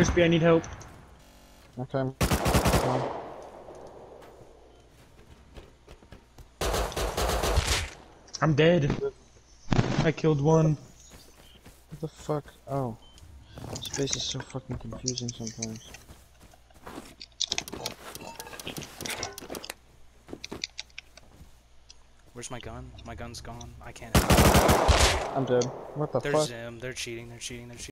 Crispy, I need help. Okay. I'm dead. I killed one. What the fuck? Oh. Space is so fucking confusing sometimes. Where's my gun? My gun's gone. I can't. I'm dead. What the They're fuck? Zim. They're cheating. They're cheating. They're cheating.